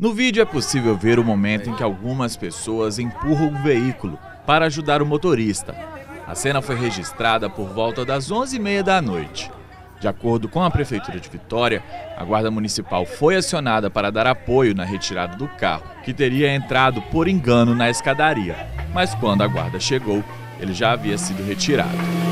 No vídeo é possível ver o momento em que algumas pessoas empurram o veículo para ajudar o motorista. A cena foi registrada por volta das 11h30 da noite. De acordo com a Prefeitura de Vitória, a Guarda Municipal foi acionada para dar apoio na retirada do carro, que teria entrado por engano na escadaria. Mas quando a guarda chegou, ele já havia sido retirado.